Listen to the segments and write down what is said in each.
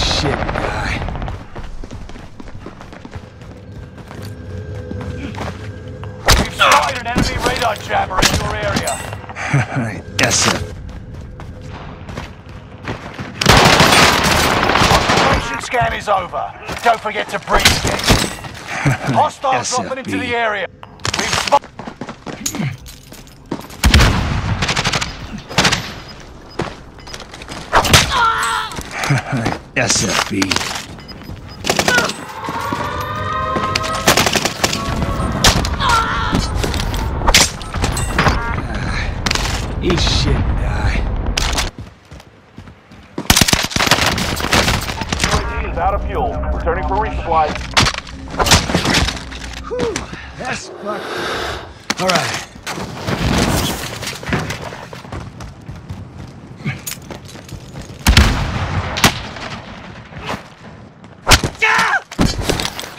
shit die. We've spotted an enemy radar jammer in your area. SF. Operation scan is over. Don't forget to breathe. Hostiles SFB. dropping into the area. We've spotted... SFB. Ah. Eat shit and die. UAV is out of fuel. Returning for resupply. That's fucked. All right.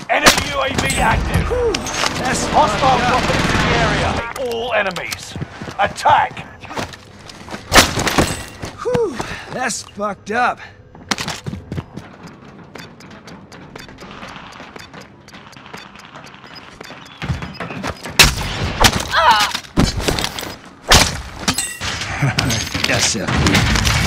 Enemy UAV active. Fucked up. dropping into the area. All enemies. Attack. That's fucked up. SFB.